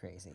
crazy.